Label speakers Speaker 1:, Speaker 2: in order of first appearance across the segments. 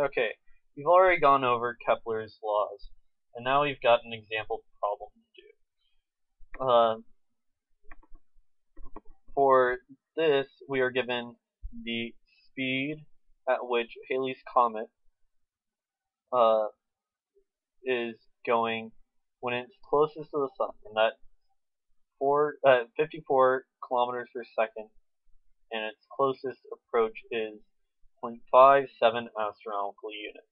Speaker 1: Okay, we've already gone over Kepler's laws, and now we've got an example problem to do. Uh, for this, we are given the speed at which Halley's Comet uh, is going when it's closest to the sun, and that's four, uh, 54 kilometers per second, and its closest approach is 0.57 astronomical units.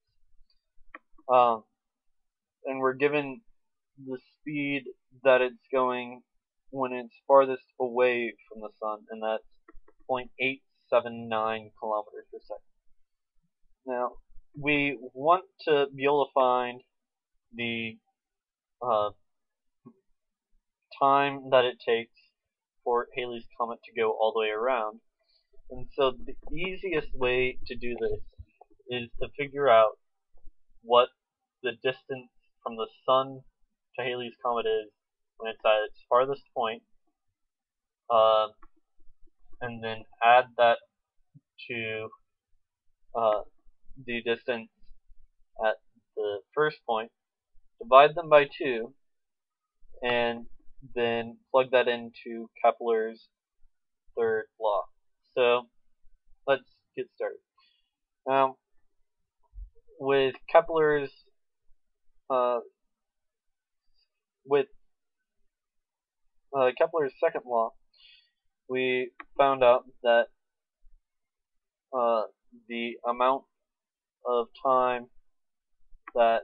Speaker 1: Um, and we're given the speed that it's going when it's farthest away from the sun, and that's 0.879 kilometers per second. Now, we want to be able to find the uh, time that it takes for Halley's Comet to go all the way around. And so the easiest way to do this is to figure out what the distance from the sun to Halley's Comet is when it's at its farthest point, uh, and then add that to uh, the distance at the first point, divide them by 2, and then plug that into Kepler's third law. So let's get started. Now, with Kepler's uh, with uh, Kepler's second law, we found out that uh, the amount of time that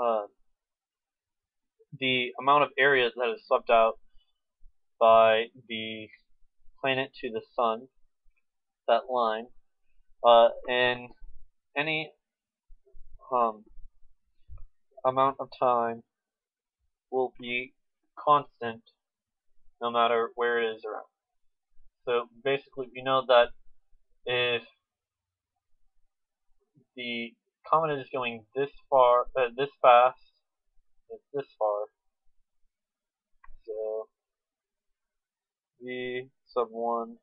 Speaker 1: uh, the amount of area that is swept out by the planet to the sun, that line, uh, and any um, amount of time will be constant no matter where it is around. So basically we know that if the comet is going this far, uh, this fast, it's this far, so v sub 1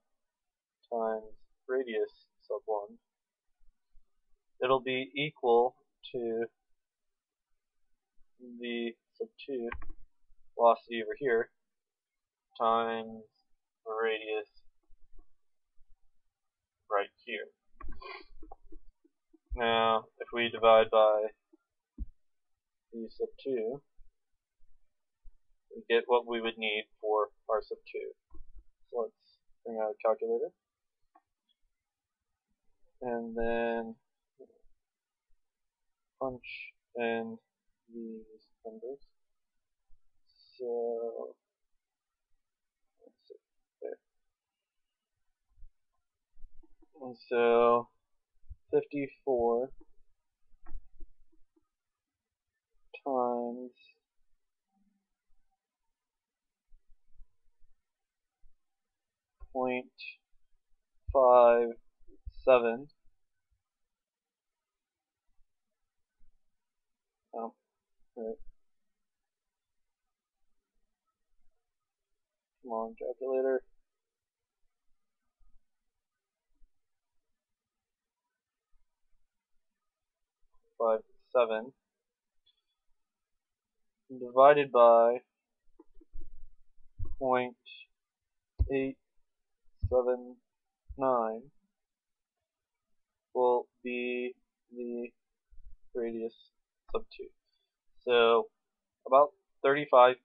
Speaker 1: times radius sub 1, it'll be equal to v sub 2 velocity over here times radius right here. Now, if we divide by v sub 2, we get what we would need for r sub 2. So let's a calculator. And then punch in these numbers. So there. And so 54 times point five seven. Oh, right. Come on, calculator. Five seven divided by point eight seven nine will be the radius sub 2. So about 35.0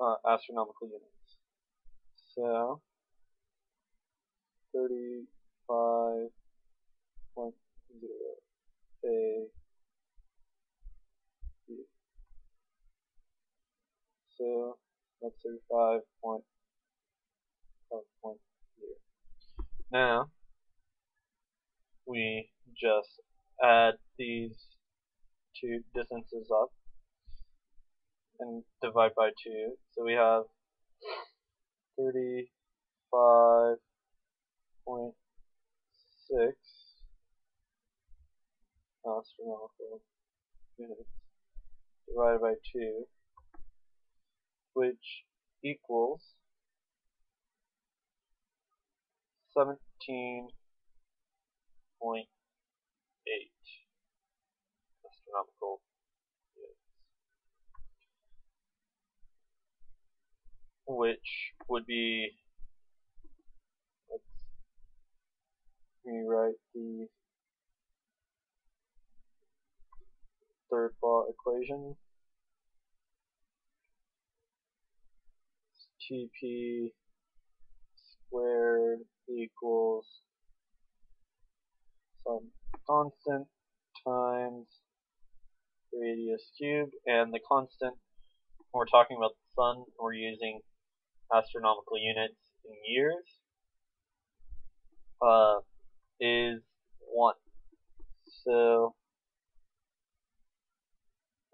Speaker 1: uh, astronomical units. So 35.0 A. So that's 35.5.0. Now we just add these two distances up and divide by 2. So we have 35.6 astronomical units divided by 2, which equals 17 point eight astronomical units. Which would be let's rewrite the third law equation. TP squared equals some constant times radius cubed, and the constant, when we're talking about the sun, we're using astronomical units in years, uh, is 1. So,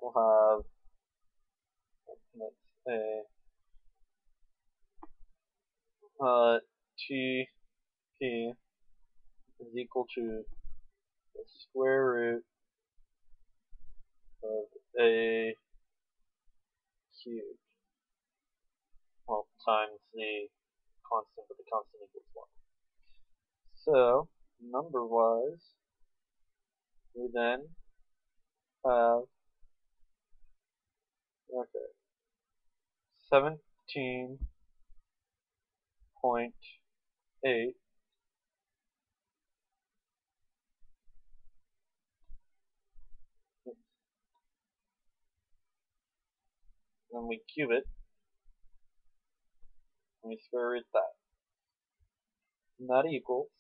Speaker 1: we'll have, let's say, uh, TP is equal to the square root of a cubed. Well, times the constant, but the constant equals 1. So, number wise, we then have, okay, 17.8 then we cube it, and we square root that. And that equals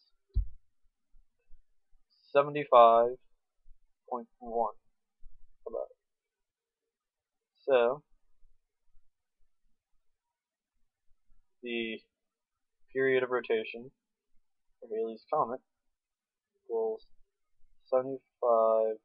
Speaker 1: 75.1 about it. So, the period of rotation of Halley's Comet equals 75.1